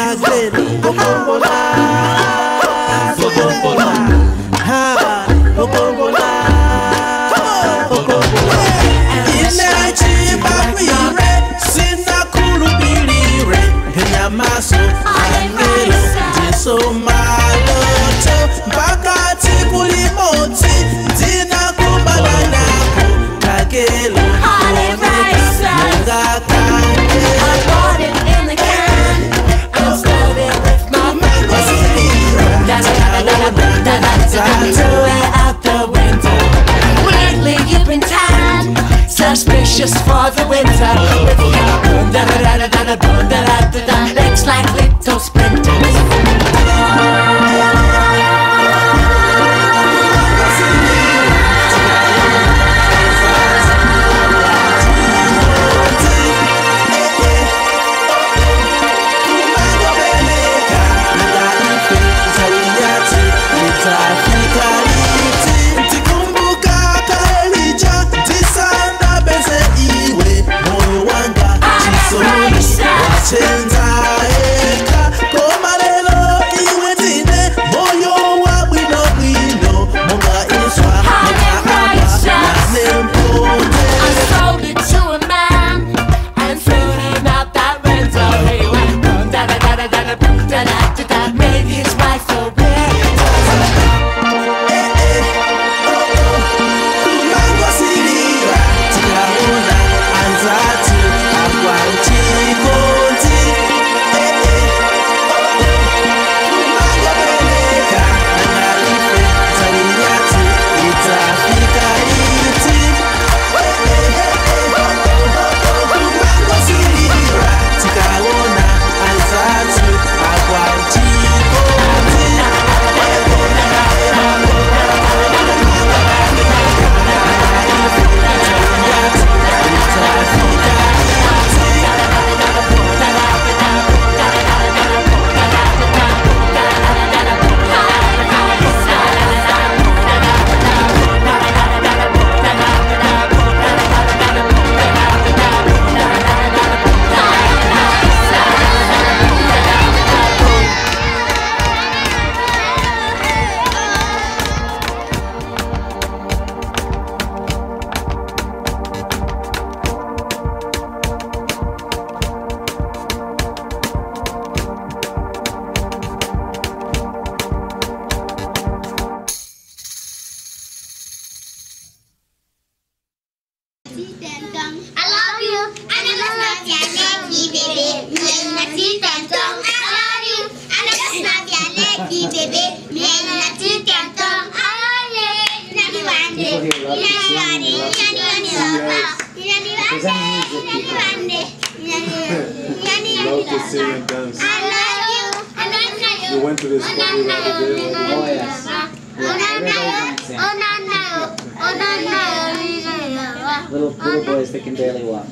Kaglen, Kokombola. just for the winter. Like little. Love to sing and dance. You went to this party the other day. Oh, yes. Yeah. Little, little boys that can barely walk.